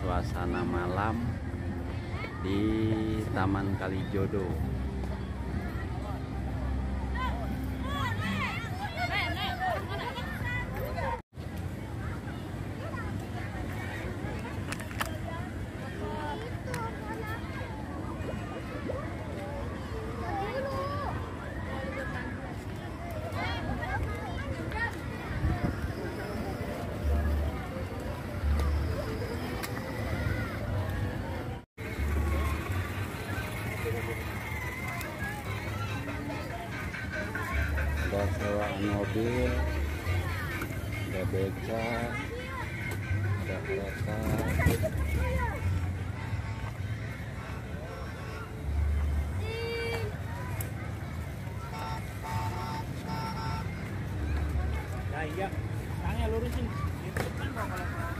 suasana malam di Taman Kalijodo. ada sewaan mobil ada beca ada kereta. Nah, ya, tangannya lurusin. Di depan kalau